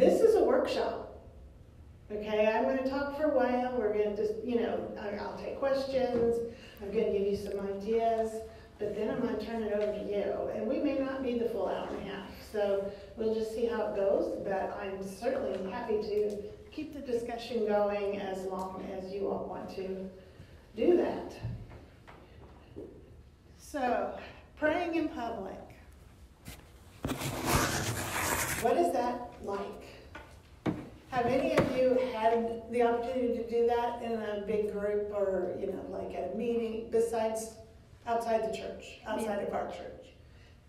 this is a workshop. Okay, I'm going to talk for a while. We're going to just, you know, I'll take questions. I'm going to give you some ideas, but then I'm going to turn it over to you. And we may not be the full hour and a half, so we'll just see how it goes. But I'm certainly happy to keep the discussion going as long as you all want to do that. So, praying in public. What is that like? Have any of you had the opportunity to do that in a big group or, you know, like at a meeting besides outside the church, outside of our church?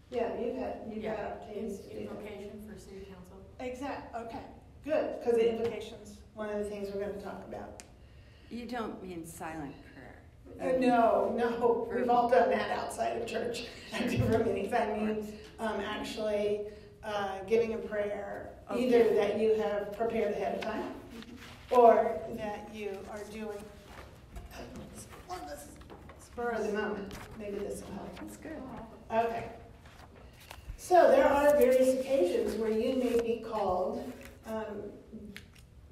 Yeah, you've had, you've had opportunities to do that. Invocation for city council. Exact, okay, good, because the invocations, one of the things we're gonna talk about. You don't mean silent prayer. Uh, no, no, we've all done that outside of church at different meetings. I mean, um, actually, uh, giving a prayer, either that you have prepared ahead of time, or that you are doing on the spur of the moment. Maybe this will help. That's good. Okay. So there are various occasions where you may be called. Um,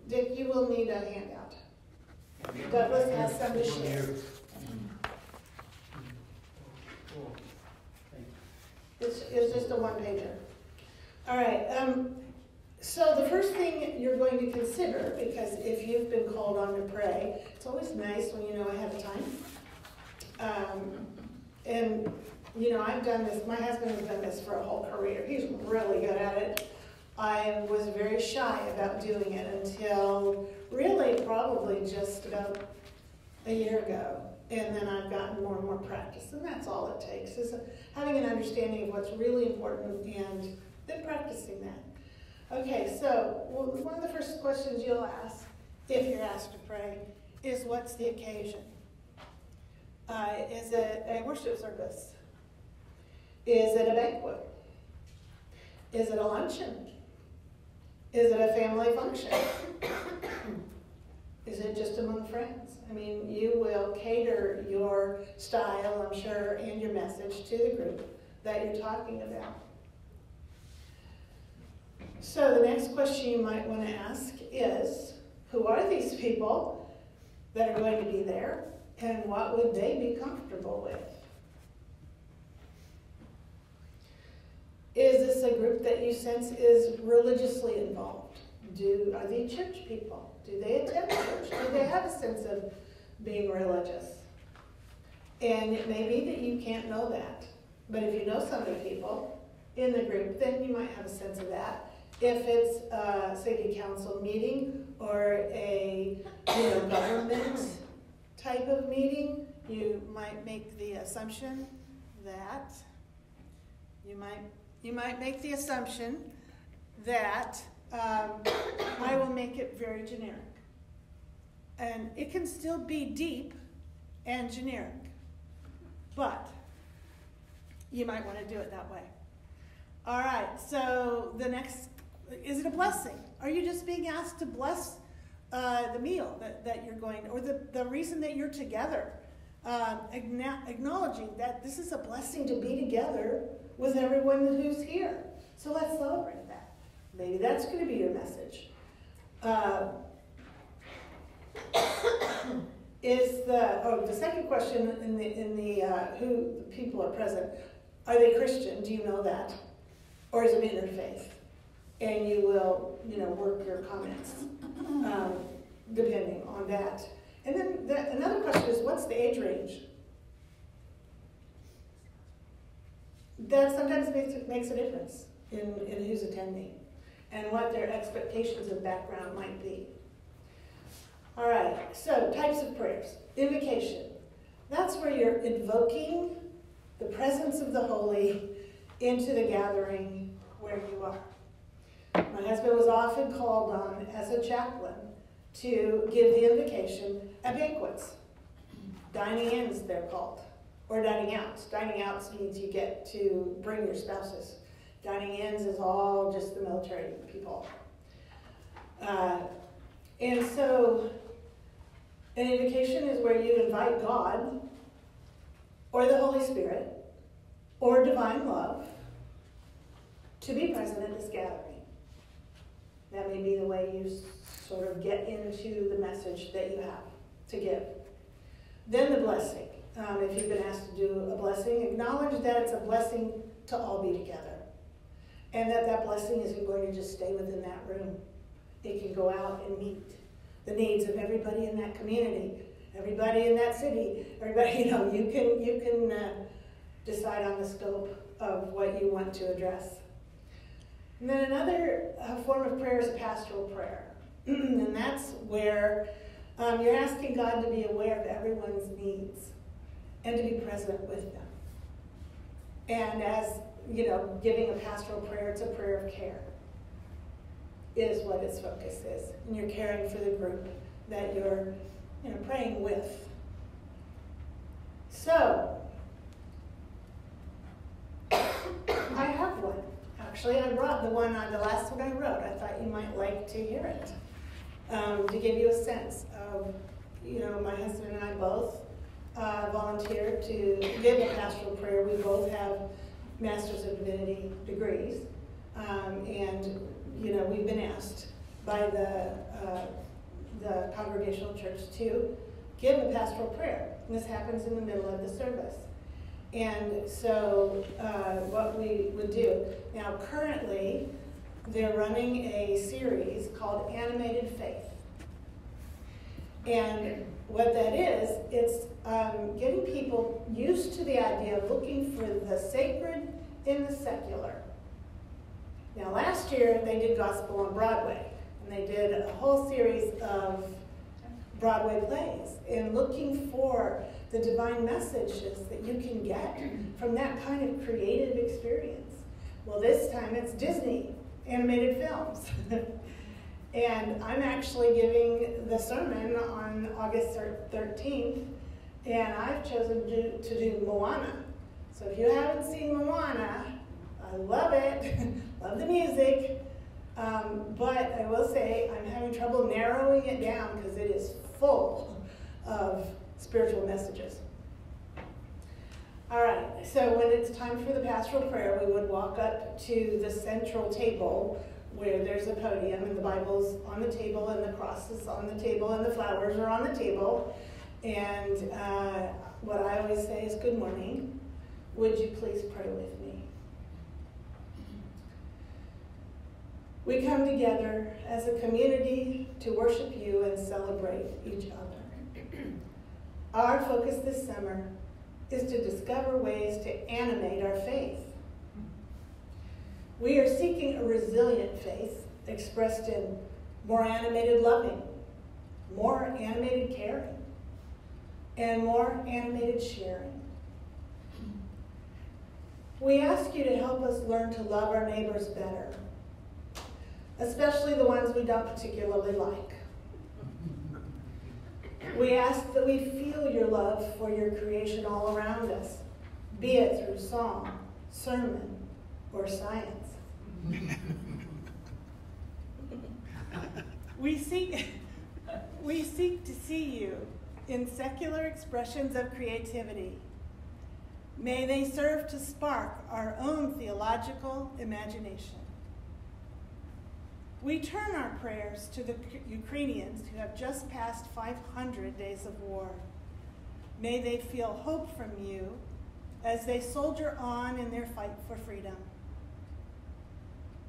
Dick, you will need a handout. Douglas has some to share. It's, it's just a one pager. All right, um, so the first thing you're going to consider, because if you've been called on to pray, it's always nice when you know ahead of time. Um, and, you know, I've done this, my husband has done this for a whole career. He's really good at it. I was very shy about doing it until really probably just about a year ago. And then I've gotten more and more practice, and that's all it takes is having an understanding of what's really important and then practicing that. Okay, so well, one of the first questions you'll ask, if you're asked to pray, is what's the occasion? Uh, is it a worship service? Is it a banquet? Is it a luncheon? Is it a family function? Is it just among friends? I mean, you will cater your style, I'm sure, and your message to the group that you're talking about. So the next question you might want to ask is, who are these people that are going to be there, and what would they be comfortable with? Is this a group that you sense is religiously involved? Do are they church people? Do they attend church? Do they have a sense of being religious? And it may be that you can't know that, but if you know some of the people in the group, then you might have a sense of that. If it's a city council meeting or a you know government type of meeting, you might make the assumption that you might you might make the assumption that um, I will make it very generic. And it can still be deep and generic, but you might want to do it that way. All right, so the next is it a blessing? Are you just being asked to bless uh, the meal that, that you're going, or the, the reason that you're together? Um, acknowledging that this is a blessing to be together with everyone who's here. So let's celebrate that. Maybe that's going to be your message. Uh, is the oh the second question in the in the uh, who the people are present are they Christian? Do you know that, or is it interfaith? And you will you know work your comments um, depending on that. And then the, another question is what's the age range? That sometimes makes, makes a difference in, in who's attending and what their expectations of background might be. All right, so types of prayers. Invocation. That's where you're invoking the presence of the holy into the gathering where you are. My husband was often called on as a chaplain to give the invocation at banquets. Dining ins, they're called, or dining outs. Dining outs means you get to bring your spouses. Dining ins is all just the military people. Uh, and so, an invocation is where you invite God, or the Holy Spirit, or divine love to be present at this gathering. That may be the way you sort of get into the message that you have to give. Then the blessing. Um, if you've been asked to do a blessing, acknowledge that it's a blessing to all be together. And that that blessing isn't going to just stay within that room. It can go out and meet the needs of everybody in that community, everybody in that city, everybody, you know, you can, you can uh, decide on the scope of what you want to address. And then another uh, form of prayer is pastoral prayer. and that's where um, you're asking God to be aware of everyone's needs and to be present with them. And as, you know, giving a pastoral prayer, it's a prayer of care, is what its focus is. And you're caring for the group that you're, you know, praying with. So, I have one. Actually, I brought the one on the last one I wrote. I thought you might like to hear it um, to give you a sense of, you know, my husband and I both uh, volunteered to give a pastoral prayer. We both have Masters of Divinity degrees, um, and you know, we've been asked by the uh, the Congregational Church to give a pastoral prayer. And this happens in the middle of the service. And so, uh, what we would do now, currently, they're running a series called Animated Faith. And what that is, it's um, getting people used to the idea of looking for the sacred in the secular. Now, last year they did Gospel on Broadway, and they did a whole series of Broadway plays and looking for the divine messages that you can get from that kind of creative experience. Well, this time it's Disney animated films. and I'm actually giving the sermon on August 13th, and I've chosen to do, to do Moana. So if you haven't seen Moana, I love it, love the music, um, but I will say I'm having trouble narrowing it down because it is full of spiritual messages. All right, so when it's time for the pastoral prayer, we would walk up to the central table where there's a podium and the Bible's on the table and the cross is on the table and the flowers are on the table. And uh, what I always say is, Good morning. Would you please pray with me? We come together as a community to worship you and celebrate each other. Our focus this summer is to discover ways to animate our faith. We are seeking a resilient faith expressed in more animated loving, more animated caring, and more animated sharing. We ask you to help us learn to love our neighbors better, especially the ones we don't particularly like. We ask that we feel your love for your creation all around us, be it through song, sermon, or science. we seek we seek to see you in secular expressions of creativity. May they serve to spark our own theological imagination. We turn our prayers to the Ukrainians who have just passed 500 days of war. May they feel hope from you as they soldier on in their fight for freedom.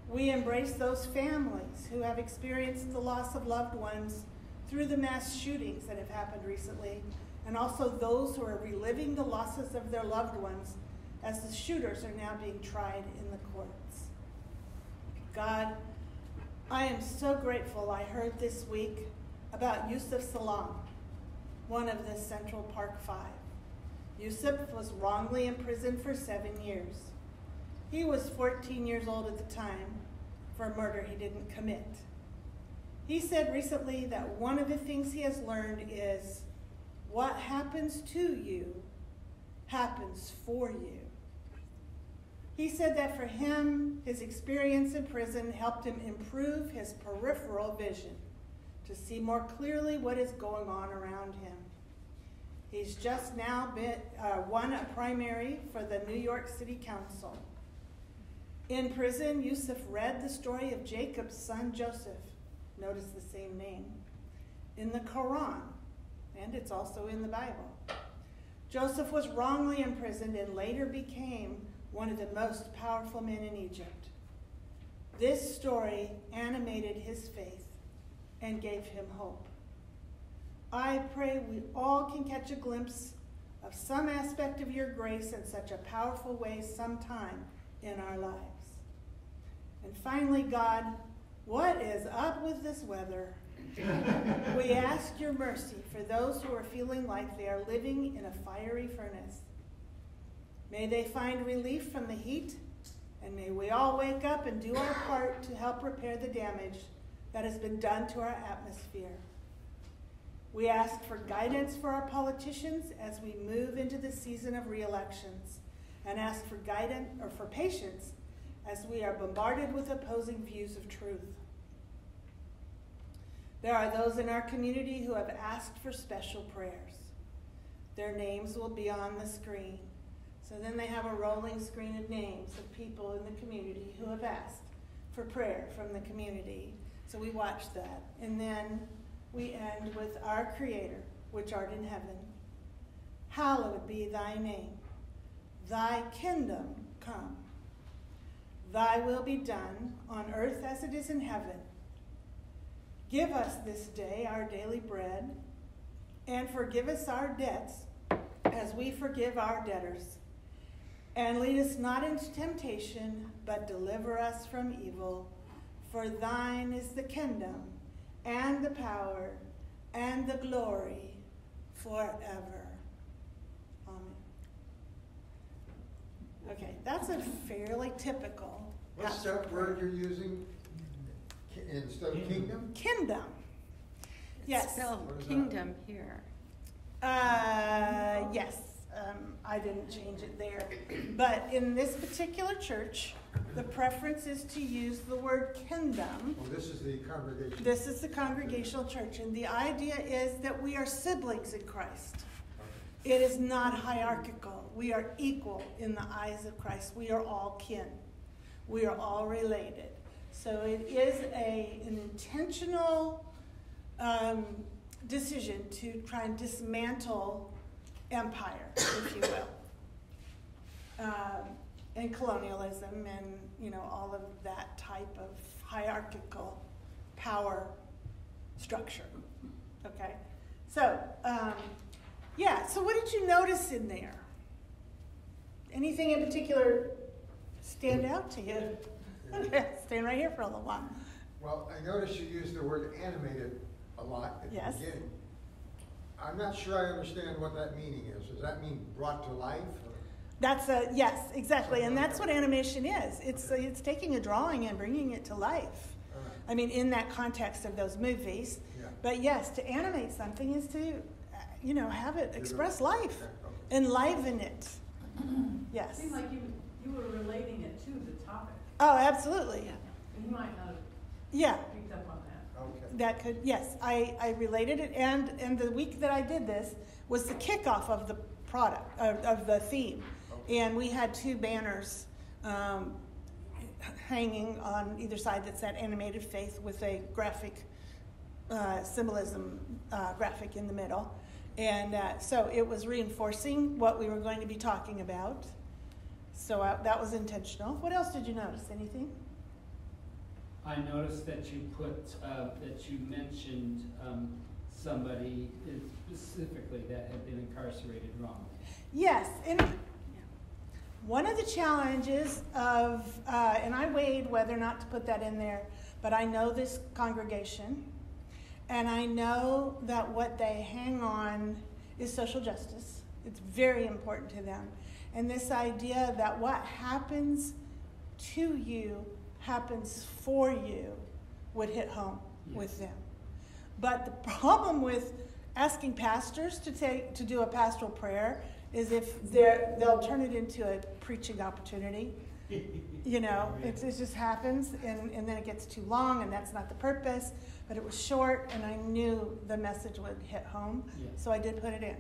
We embrace those families who have experienced the loss of loved ones through the mass shootings that have happened recently, and also those who are reliving the losses of their loved ones as the shooters are now being tried in the courts. God, I am so grateful I heard this week about Yusef Salaam, one of the Central Park Five. Yusef was wrongly imprisoned for seven years. He was 14 years old at the time for a murder he didn't commit. He said recently that one of the things he has learned is what happens to you happens for you. He said that for him, his experience in prison helped him improve his peripheral vision to see more clearly what is going on around him. He's just now been, uh, won a primary for the New York City Council. In prison, Yusef read the story of Jacob's son Joseph. Notice the same name. In the Quran, and it's also in the Bible. Joseph was wrongly imprisoned and later became one of the most powerful men in Egypt. This story animated his faith and gave him hope. I pray we all can catch a glimpse of some aspect of your grace in such a powerful way sometime in our lives. And finally, God, what is up with this weather? we ask your mercy for those who are feeling like they are living in a fiery furnace. May they find relief from the heat, and may we all wake up and do our part to help repair the damage that has been done to our atmosphere. We ask for guidance for our politicians as we move into the season of re-elections, and ask for guidance or for patience as we are bombarded with opposing views of truth. There are those in our community who have asked for special prayers. Their names will be on the screen. So then they have a rolling screen of names of people in the community who have asked for prayer from the community. So we watch that. And then we end with our Creator, which art in heaven. Hallowed be thy name. Thy kingdom come. Thy will be done on earth as it is in heaven. Give us this day our daily bread, and forgive us our debts as we forgive our debtors. And lead us not into temptation, but deliver us from evil. For thine is the kingdom, and the power, and the glory forever. Amen. Okay, that's a fairly typical. What's that word you're using instead of kingdom? Kindom. Yes. It's spelled What is that? kindom here. Uh, yes, um, I didn't change it there. But in this particular church, the preference is to use the word kindom. Oh, this is the congregation. This is the congregational church, and the idea is that we are siblings in Christ. It is not hierarchical. We are equal in the eyes of Christ. We are all kin. We are all related. So it is a, an intentional um, decision to try and dismantle empire, if you will, um, and colonialism, and you know all of that type of hierarchical power structure. Okay, so um, yeah. So what did you notice in there? Anything in particular stand out to you? Stand right here for a little while. Well, I noticed you used the word animated a lot at Yes. the beginning. I'm not sure I understand what that meaning is. Does that mean brought to life? or- That's a yes, exactly, and that's what animation is. It's it's taking a drawing and bringing it to life. All right. I mean, in that context of those movies. Yeah. But yes, to animate something is to, uh, you know, have it express life, Okay, okay. enliven it. Yes. Seemed like you, you were relating it to the topic, Oh, absolutely. and you might not have Yeah, picked up on that. Could. Yes, I, I related it, and and the week that I did this was the kickoff of the product of, of the theme, and we had two banners. Um, hanging on either side that said animated faith with a graphic uh, symbolism uh, graphic in the middle. And uh, so it was reinforcing what we were going to be talking about. So uh, that was intentional. What else did you notice? Anything? I noticed that you put, uh, that you mentioned um, somebody specifically that had been incarcerated wrongly. Yes. And one of the challenges of, uh, and I weighed whether or not to put that in there, but I know this congregation, and I know that what they hang on is social justice. It's very important to them. And this idea that what happens to you happens for you would hit home with them. But the problem with asking pastors to take to do a pastoral prayer is if they're they'll turn it into a preaching opportunity. You know, it, it just happens, and, and then it gets too long, and that's not the purpose. But it was short, and I knew the message would hit home, Yeah. so I did put it in.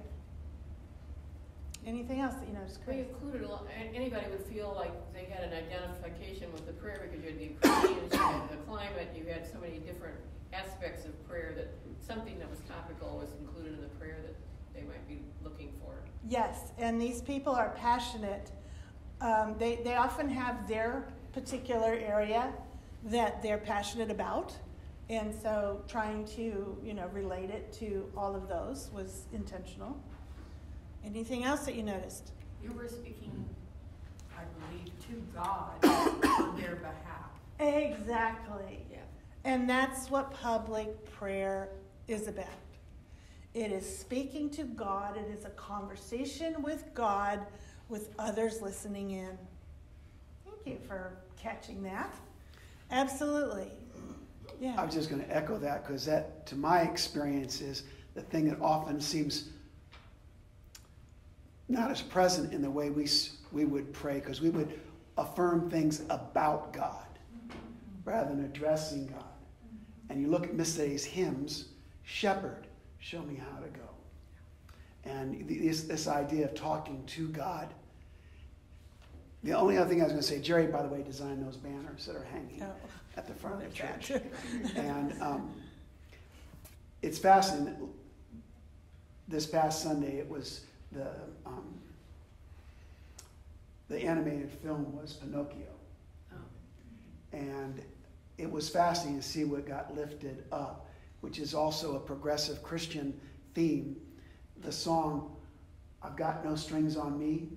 Anything else that you noticed, We included, a lot- anybody would feel like they had an identification with the prayer because you had the Ukrainians, you had the climate, you had so many different aspects of prayer that something that was topical was included in the prayer that they might be looking for. Yes, and these people are passionate. Um, they, they often have their particular area that they're passionate about. And so trying to, you know, relate it to all of those was intentional. Anything else that you noticed? You were speaking, I believe, to God on their behalf. Exactly. Yeah. And that's what public prayer is about. It is speaking to God, it is a conversation with God with others listening in. Thank you for catching that. Absolutely. Yeah. I Yeah. was just going to echo that because that, to my experience, is the thing that often seems not as present in the way we we would pray because we would affirm things about God rather than addressing God. And you look at Mrs. Eddy's hymns, Shepherd, show me how to go. And this, this idea of talking to God. The only other thing I was going to say, Jerri, by the way, designed those banners that are hanging Oh. at the front of the church. and um, it's fascinating. This past Sunday, it was the um, the animated film was Pinocchio, and it was fascinating to see what got lifted up, which is also a progressive Christian theme. The song "I've Got No Strings on Me."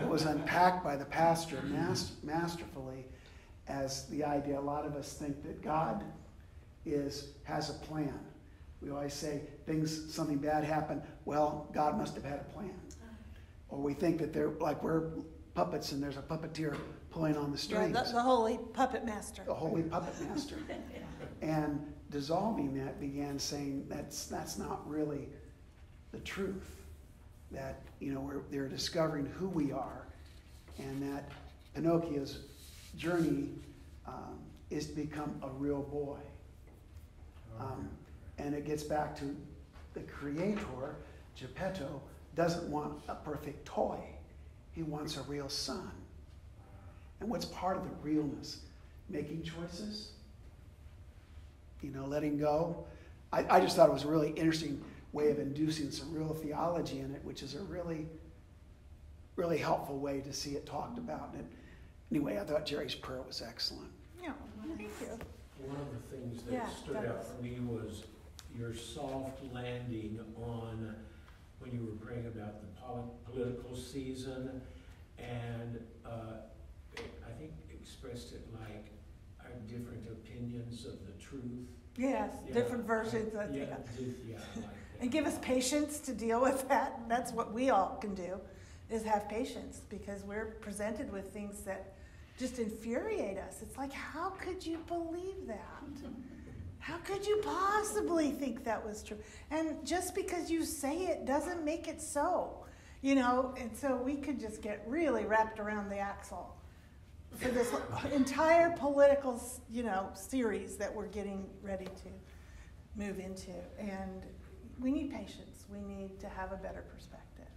it was unpacked by the pastor mas- masterfully as the idea a lot of us think that God is has a plan. We always say things something bad happened, well, God must have had a plan. Or we think that they're like we're puppets and there's a puppeteer pulling on the strings. Yeah, strings. the, the holy puppet master. the holy puppet master. and dissolving that began saying that's that's not really the truth. That you know we're, they're discovering who we are, and that Pinocchio's journey um, is to become a real boy. Um, and it gets back to the creator, Geppetto, doesn't want a perfect toy. He wants a real son. And what's part of the realness? Making choices, you know, letting go. I, I just thought it was a really interesting way of inducing some real theology in it, which is a really, really helpful way to see it talked about. And anyway, I thought Jerri's prayer was excellent. Yeah, thank you. One of the things Yeah, that stood that out for me was your soft landing on when you were praying about the political season, and uh, I think expressed it like our different opinions of the truth. Yes, Yeah, different versions. I- of Yeah, yeah, like. And give us patience to deal with that. That's what we all can do, is have patience because we're presented with things that just infuriate us. It's like, how could you believe that? How could you possibly think that was true? And just because you say it doesn't make it so, you know. And so we could just get really wrapped around the axle for this entire political, you know, series that we're getting ready to move into. And we need patience. We need to have a better perspective.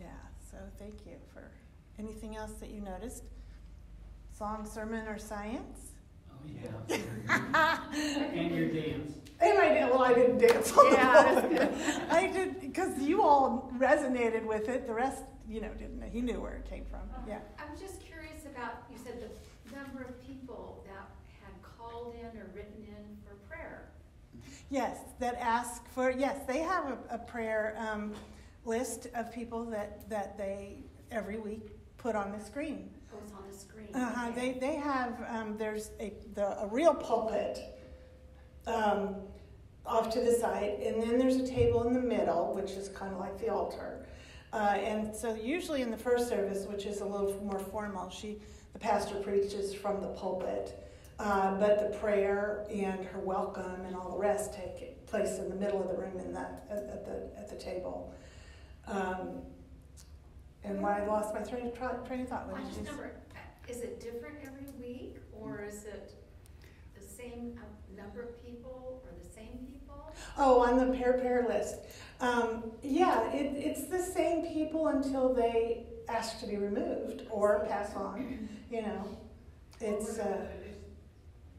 Yeah, so thank you for anything else that you noticed? Song, sermon, or science? Yeah. And your dance. And I did, well, I didn't dance on Yeah, the pulpit. I did, because you all resonated with it. The rest, you know, didn't. He knew where it came from. Yeah. I'm just curious about, you said the number of people that had called in or written in for prayer. Yes, that ask for, yes, they have a, a prayer um, list of people that, that they every week put on the screen. It's on the screen. Uh-huh. They, they have, um, there's a, the, a real pulpit um, off to the side, and then there's a table in the middle, which is kind of like the altar. Uh, and so usually in the first service, which is a little more formal, she, the pastor preaches from the pulpit. Uh, but the prayer and her welcome and all the rest take place in the middle of the room in that at, at the at the table. Um, and why I lost my train of, tra- train of thought. What I did just you say? number, is it different every week or is it the same same uh, number of people or the same people? Oh, on the pair pair list. Um, yeah, it, it's the same people until they ask to be removed or pass on. You know, it's uh,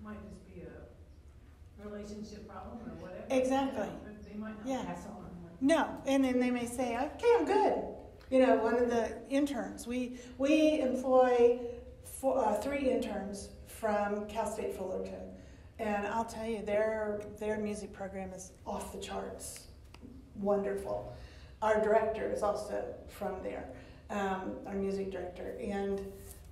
Might just be a relationship problem or whatever. Exactly. They might Yeah. not pass on. no, and then they may say, "Okay, I'm good." You know, one of the interns. We we employ four, uh, three interns from Cal State Fullerton, and I'll tell you, their their music program is off the charts, wonderful. Our director is also from there, um, our music director, and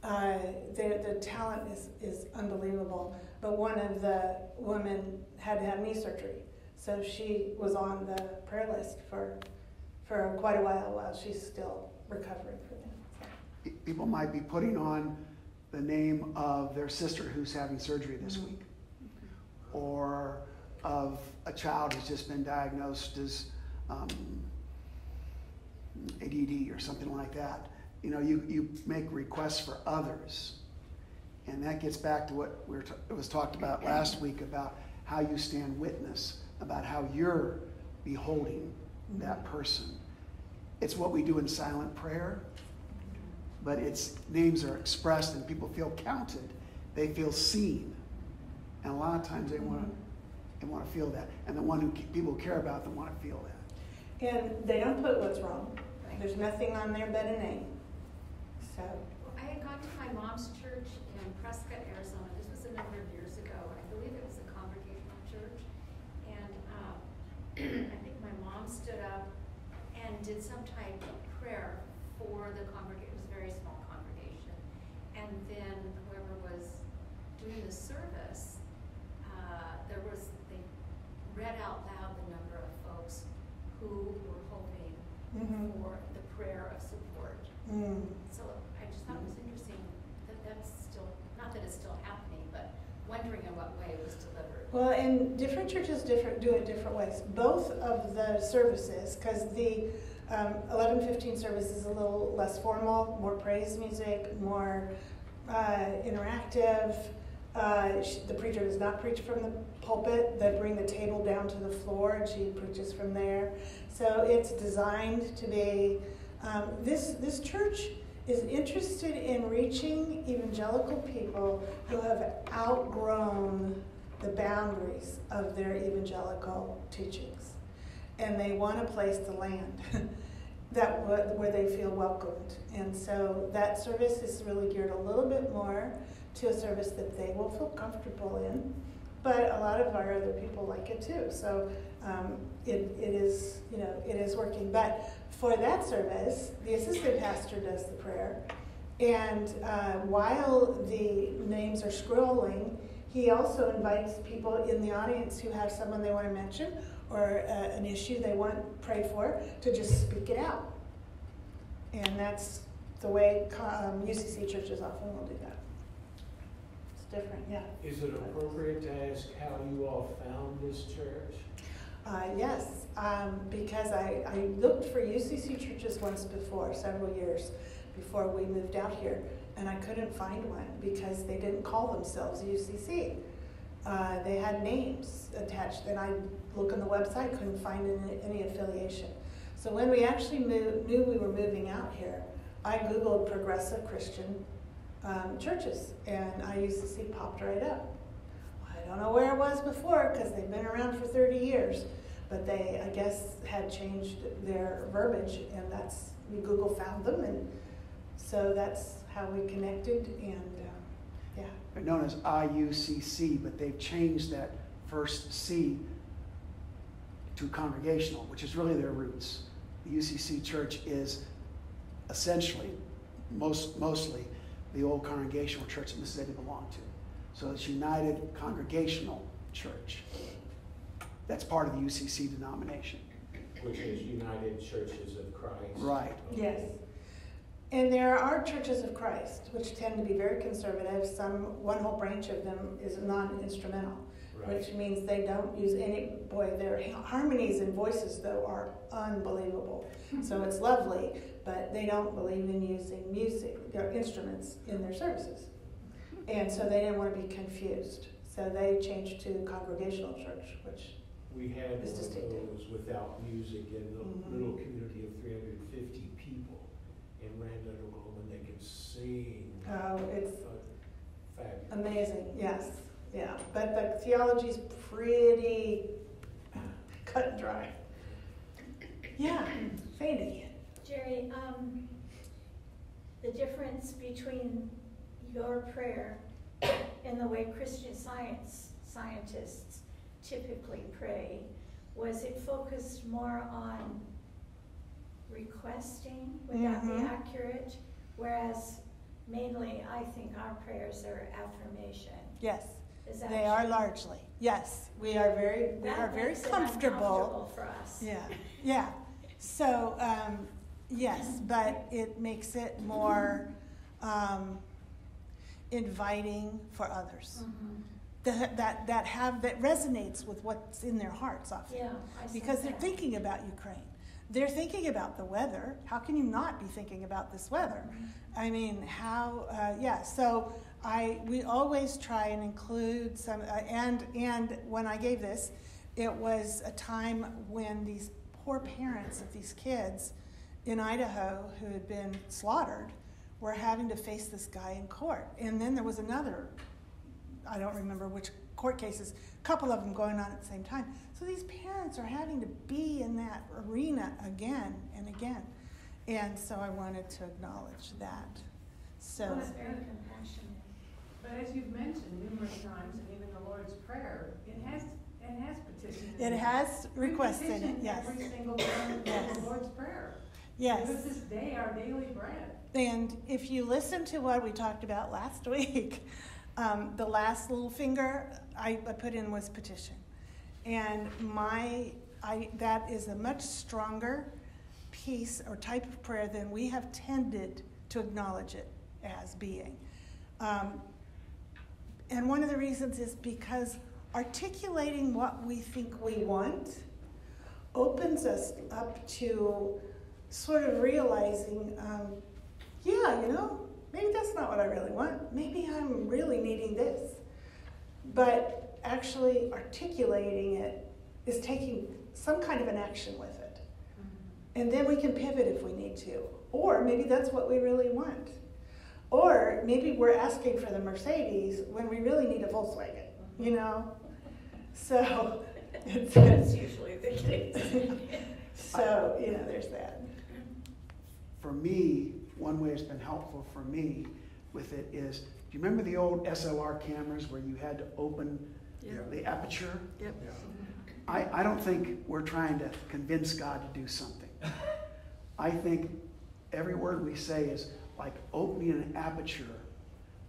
uh, the the talent is is unbelievable. But one of the women had to have knee surgery, so she was on the prayer list for for quite a while while she's still recovering from it. People might be putting on the name of their sister who's having surgery this Mhm. week, or of a child who's just been diagnosed as um, ADD or something like that. You know, you, you make requests for others. And that gets back to what we were it was talked about last week about how you stand witness, about how you're beholding that person. It's what we do in silent prayer, but its names are expressed and people feel counted. They feel seen. And a lot of times they want to they want to feel that. And the one who people care about them want to feel that. And they don't put what's wrong. There's nothing on there but a name. So, I had gone to my mom's church in Prescott, Arizona. This was a number of years ago. I believe it was a congregational church. And um, I think my mom stood up and did some type of prayer for the congregation. It was a very small congregation. And then whoever was doing the service, uh, there was, they read out loud the number of folks who were hoping Mhm. for the prayer of support. mm. So I just thought it was interesting that that's still, not that it's still happening, but wondering in what way it was delivered. Well, and different churches different do it different ways. Both of the services, because the um, 11:15 service is a little less formal, more praise music, more uh, interactive. Uh, sh- the preacher does not preach from the pulpit; they bring the table down to the floor, and she preaches from there. So it's designed to be. Um, this this church is interested in reaching evangelical people who have outgrown the boundaries of their evangelical teachings. And they want a place to land that where they feel welcomed. And so that service is really geared a little bit more to a service that they will feel comfortable in. But a lot of our other people like it too. So um, it, it is, you know, it is working. But for that service, the assistant pastor does the prayer. And uh, while the names are scrolling, he also invites people in the audience who have someone they want to mention or uh, an issue they want to pray for to just speak it out. And that's the way um, UCC churches often will do that. It's different, yeah. Is it appropriate to ask how you all found this church? Uh, yes, um, because I, I looked for UCC churches once before, several years before we moved out here, and I couldn't find one because they didn't call themselves UCC. Uh, they had names attached, and I looked on the website, couldn't find any, any affiliation. So when we actually moved, knew we were moving out here, I Googled progressive Christian um, churches, and IUCC popped right up. I don't know where it was before because they've been around for 30 years, but they, I guess, had changed their verbiage, and that's Google found them, and so that's how we connected. And uh, yeah, They're known as IUCC, but they've changed that first C to congregational, which is really their roots. The UCC church is essentially, most, mostly, the old congregational church that Mrs. Eddy belonged to. So it's United Congregational Church. That's part of the UCC denomination. Which is United Churches of Christ? Right. yes. And there are churches of Christ, which tend to be very conservative. Some, one whole branch of them is non-instrumental. Right. which means they don't use any boy their harmonies and voices though are unbelievable so it's lovely but they don't believe in using music their instruments in their services and so they didn't want to be confused So they changed to congregational church, which, We had of distinctive. without music in the Mhm. little community of three hundred and fifty people in Randall, Oklahoma, and they could sing. oh, it's Uh, Fabulous. amazing, yes, yeah. But the theology's pretty cut and dry. Yeah, Fanny. Jerri, um, the difference between your prayer and the way Christian science scientists typically pray was it focused more on requesting, would that be accurate? Whereas mainly, I think our prayers are affirmation. Yes, Is they are largely. Yes, we are very, we are very comfortable. for us. Yeah, yeah. So, um, yes, but it makes it more um, inviting for others. Mhm. That, that, that have, that resonates with what's in their hearts often. Yeah, I Because they're that. thinking about Ukraine. They're thinking about the weather. How can you not be thinking about this weather? I mean, how? Uh, yeah. So I we always try and include some. Uh, and and when I gave this, it was a time when these poor parents of these kids in Idaho who had been slaughtered were having to face this guy in court. And then there was another. I don't remember which court cases. A couple of them going on at the same time. So these parents are having to be in that arena again and again. And so I wanted to acknowledge that. So, Well. But as you've mentioned numerous times, and even the Lord's Prayer, it has, it has petitions. in it has in it, yes. Every single one of Yes. the Lord's Prayer. Yes. Give us this day our daily bread. And if you listen to what we talked about last week, um, the last little finger I, I put in was petition. And my, I, that is a much stronger piece or type of prayer than we have tended to acknowledge it as being. Um, and one of the reasons is because articulating what we think we want opens us up to sort of realizing, um, yeah, you know, maybe that's not what I really want. Maybe I'm really needing this. But actually articulating it is taking some kind of an action with it. And then we can pivot if we need to. Or maybe that's what we really want. Or maybe we're asking for the Mercedes when we really need a Volkswagen, you know? So it's, That's usually the case. so, you know, there's that. For me, one way it's been helpful for me with it is, do you remember the old SLR cameras where you had to open Yeah. the aperture? Yep. Yeah. I, I don't think we're trying to convince God to do something. I think every word we say is like opening an aperture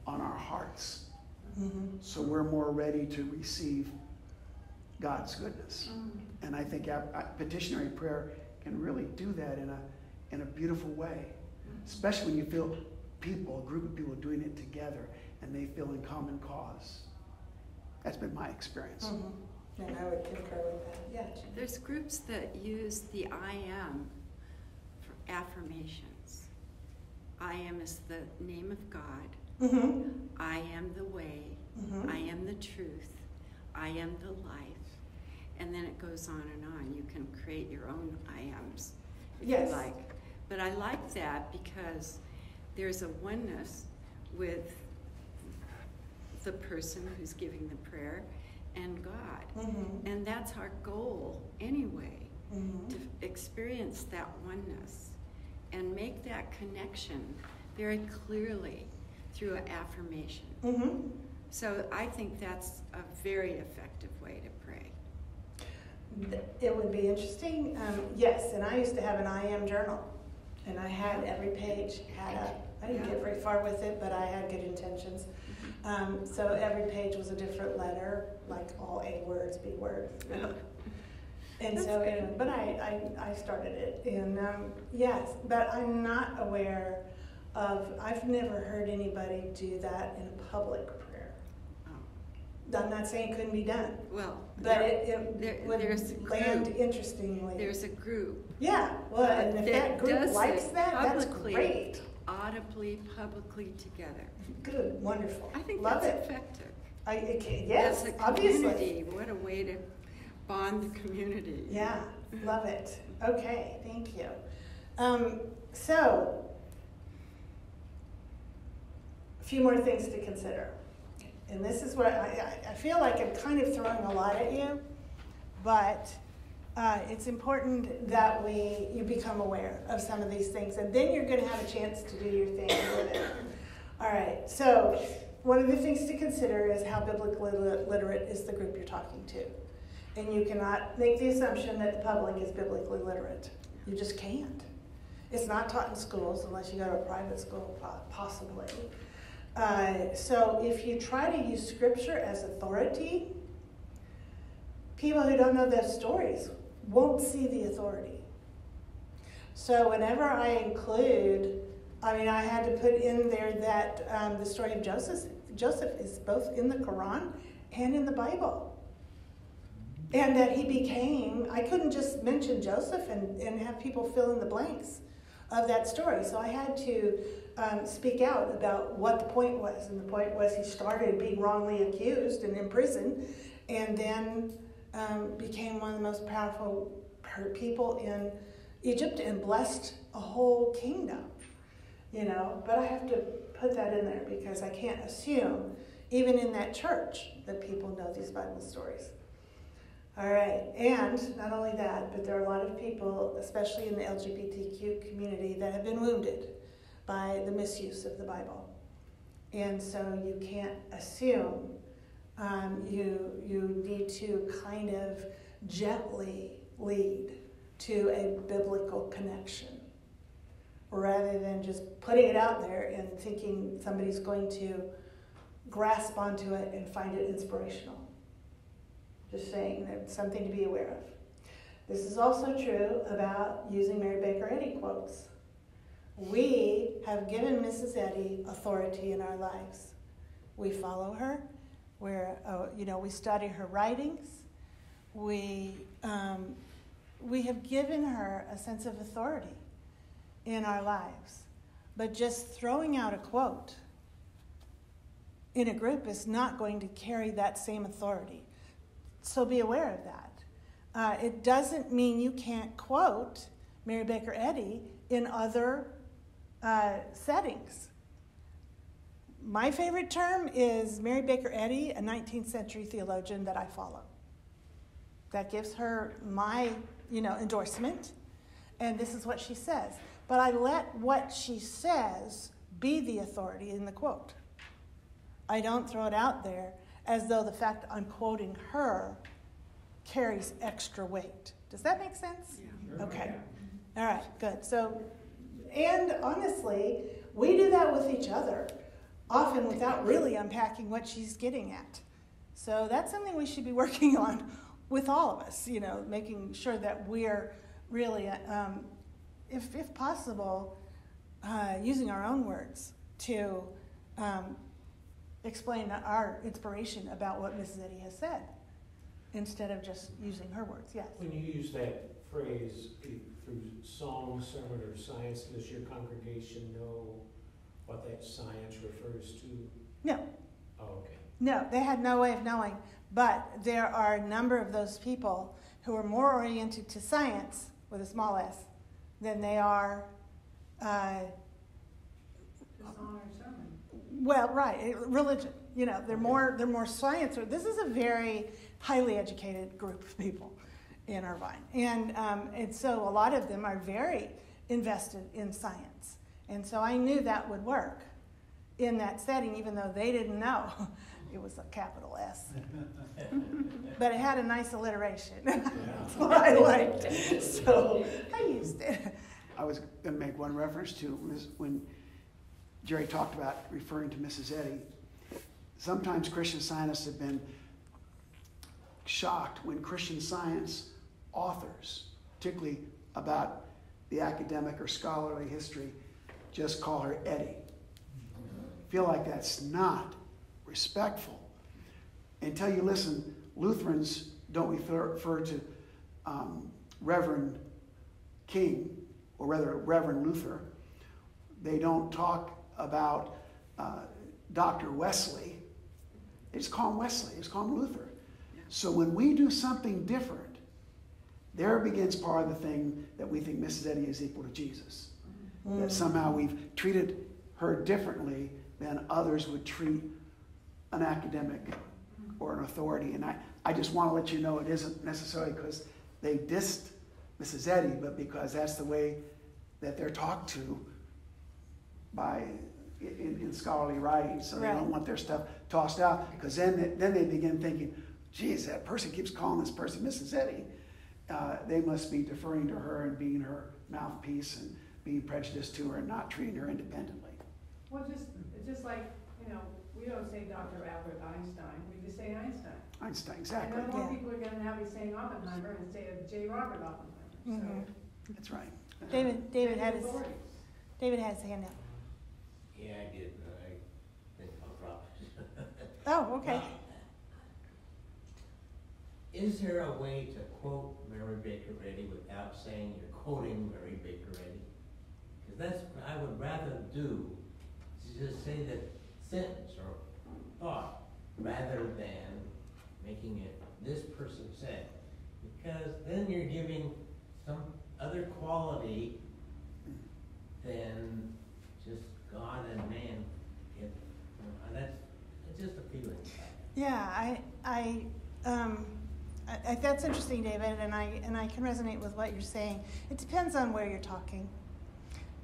on our hearts Mm-hmm. so we're more ready to receive God's goodness. And I think petitionary prayer can really do that in a, in a beautiful way, especially when you feel people, a group of people doing it together and they feel in common cause. That's been my experience. Mm-hmm. And I would concur with that, yeah. There's groups that use the I am for affirmations. I am is the name of God. Mm-hmm. I am the way. Mhm. I am the truth. I am the life. And then it goes on and on. You can create your own I ams if Yes. you like. But I like that because there's a oneness with the person who's giving the prayer and God. Mm-hmm. And that's our goal anyway, Mm-hmm. to experience that oneness and make that connection very clearly through an affirmation. Mm-hmm. So I think that's a very effective way to pray. It would be interesting, um, yes, and I used to have an I am journal. And I had every page had a, I didn't get very far with it, but I had good intentions. Um, so every page was a different letter, like all A words, B words. And That's so, anyway, but I, I, I started it, and um, yes, but I'm not aware of, I've never heard anybody do that in a public prayer. Oh, I'm not saying it couldn't be done, Well, but there- it, there- would there's land group. interestingly. there's a group Yeah, well, and if that group does likes that, that's great. audibly, publicly together. Good, wonderful. I think Love that's it. effective. I, it yes, As a obviously. community, what a way to bond the community. Yeah, love it. Okay, thank you. Um, so, a few more things to consider. And this is what I, I feel like I'm kind of throwing a lot at you, but uh, it's important that we you become aware of some of these things, and then you're going to have a chance to do your thing with it. All right. So, one of the things to consider is how biblically literate is the group you're talking to. And you cannot make the assumption that the public is biblically literate. You just can't. It's not taught in schools unless you go to a private school, possibly. Uh, so if you try to use scripture as authority, people who don't know those stories won't see the authority. So whenever I include, I mean, I had to put in there that um, the story of Joseph, Joseph is both in the Quran and in the Bible. And that he became, I couldn't just mention Joseph and, and have people fill in the blanks of that story. So I had to um, speak out about what the point was. And the point was he started being wrongly accused and imprisoned and then um, became one of the most powerful people in Egypt and blessed a whole kingdom. You know, but I have to put that in there because I can't assume, even in that church, that people know these Bible stories. All right, and not only that, but there are a lot of people, especially in the LGBTQ community, that have been wounded by the misuse of the Bible. And so you can't assume. Um, you, you need to kind of gently lead to a biblical connection rather than just putting it out there and thinking somebody's going to grasp onto it and find it inspirational. Just saying, that's something to be aware of. This is also true about using Mary Baker Eddy quotes. We have given Mrs. Eddy authority in our lives. We follow her. We're, uh, you know, we study her writings. We, um, we have given her a sense of authority in our lives. But just throwing out a quote in a group is not going to carry that same authority. So be aware of that. Uh, it doesn't mean you can't quote Mary Baker Eddy in other uh, settings. My favorite term is Mary Baker Eddy, a 19th century theologian that I follow. That gives her my, you know, endorsement, and this is what she says. But I let what she says be the authority in the quote. I don't throw it out there as though the fact I'm quoting her carries extra weight. Does that make sense? Sure. Okay. All right, good. So, and honestly, we do that with each other, often without really unpacking what she's getting at. So, that's something we should be working on with all of us, you know, making sure that we're really, um, if, if possible, uh, using our own words to um, explain our inspiration about what Mrs. Eddy has said instead of just using her words. Yes. When you use that phrase through song, sermon, or science, does your congregation know what that science refers to? No, Oh, okay. no, they had no way of knowing. But there are a number of those people who are more oriented to science with a small s than they are. Uh, The song or sermon. Well, right, eh, religion. You know, they're more they're more science. Or this is a very highly educated group of people in Irvine, and um, and so a lot of them are very invested in science, and so I knew that would work in that setting, even though they didn't know it was a capital S. but it had a nice alliteration. That's what I liked, so I used it. I was going to make one reference to when Jerri talked about referring to Mrs. Eddy. Sometimes Christian scientists have been shocked when Christian science authors, particularly about the academic or scholarly history, just call her Eddy. Feel like that's not respectful. Until you listen, Lutherans don't refer, refer to um, Reverend King, or rather Reverend Luther. They don't talk about uh, Dr. Wesley. They just call him Wesley. They just call him Luther. So when we do something different, there begins part of the thing that we think Mrs. Eddy is equal to Jesus. That somehow we've treated her differently than others would treat an academic or an authority. And I, I just want to let you know it isn't necessarily because they dissed Mrs. Eddy, but because that's the way that they're talked to by in, in scholarly writing. So they don't want their stuff tossed out because then they, then they begin thinking, geez, that person keeps calling this person Mrs. Eddy. Uh, they must be deferring to her and being her mouthpiece and being prejudiced to her and not treating her independently. Well, just, just like, you know, we don't say Dr. Albert Einstein, we just say Einstein. Einstein, exactly. And then more Yeah. people are gonna now be saying Oppenheimer instead of J. Robert Oppenheimer, Mhm. so. That's right. David, David had his, David has his hand up. Yeah, I did, but I think I'll drop it. Oh, okay. Is there a way to quote Mary Baker Eddy without saying you're quoting Mary Baker Eddy? Because that's what I would rather do, is just say that sentence or thought, rather than making it this person said. Because then you're giving some other quality than God and man. And that's, it's just a feeling. Yeah, I, I, um, I, that's interesting, David, and I, and I can resonate with what you're saying. It depends on where you're talking.